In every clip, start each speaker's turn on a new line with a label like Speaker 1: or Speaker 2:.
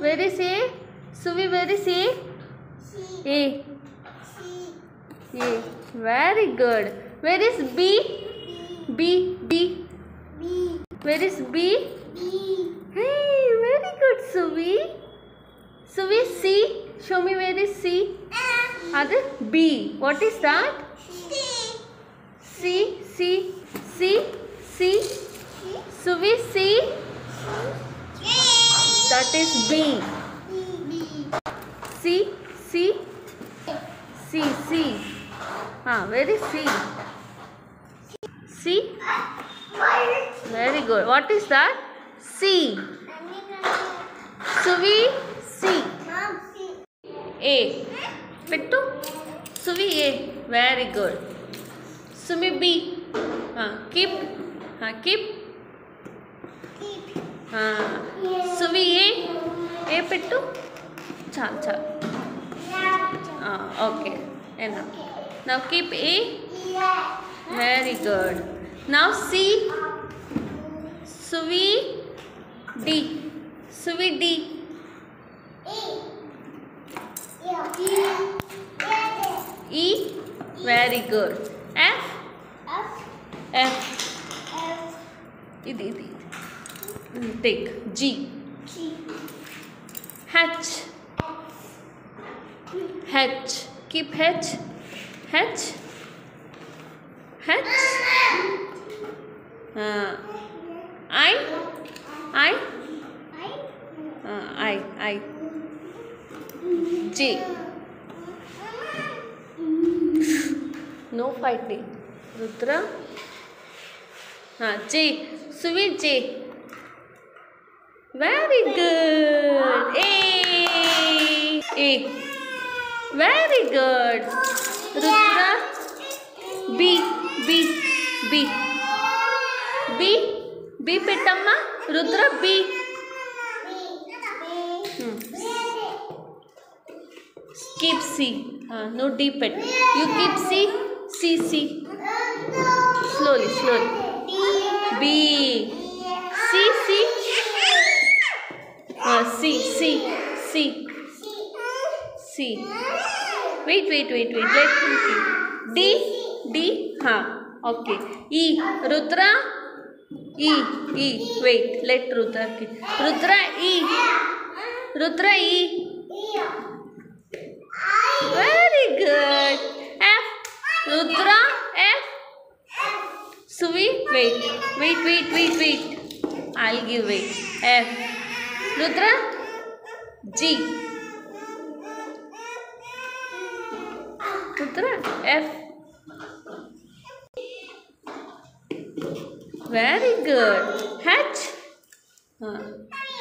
Speaker 1: Where is A? Suvi, where is A? A. A. Very good. Where is B? B. B. B. Where is B? B. Hey, very good, Suvi. Suvi, C. Show me where is C. Other B. What is that? C. C. C. C. Suvi, C. That is B. C. C. C. C. Ah, where is C? C. Very good. What is that? C. Suvi, C. A. Pittu. Suvi A. Very good. Sumi B. Ah, keep. Ah, keep. Ah. Suvi A. A Pittu. Chal, chal. Ah, okay. Enough. Now keep A. Very good. Now C. Suvi D. Suvi D. E. Very good. F. F. ఇది ఇది take G. hatch hatch keep hatch hatch hatch uh, i i uh, i i j no fighting rudra हाँ J sweet J Very good. A, A. Very good. Rudra. B. B. B. B. B Pettamma. Rudra B. Hmm. Keep C. Uh, no D pet. You keep C. C C. Slowly, slowly. B. हाँ C C C C wait wait wait wait let C D D हाँ. Okay E Rudra E E wait let Rudra की Rudra E Rudra E very good F Rudra F सुवी wait wait wait wait wait I give wait F Rudra. G. Rudra. F. Very good. H.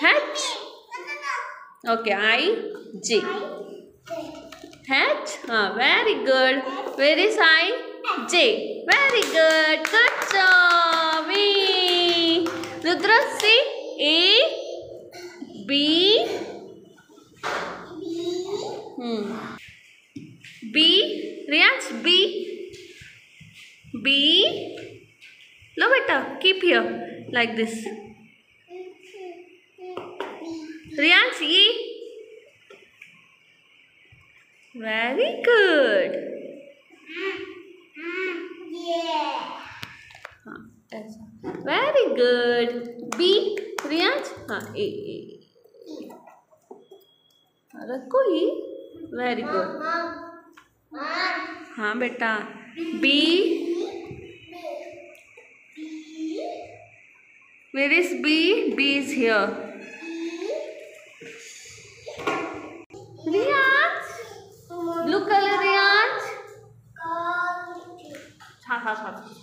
Speaker 1: H. Okay. I. J. H. Ah, very good. Where is I? J. Very good. Good job. E. B लो बेटा keep here like this Riyansh ये very good हाँ ऐसा। Very good B Riyansh हाँ रखो ही very good हाँ बेटा। B Where is B? B is here. Riyaz. Blue color Riyaz. Ha ha ha.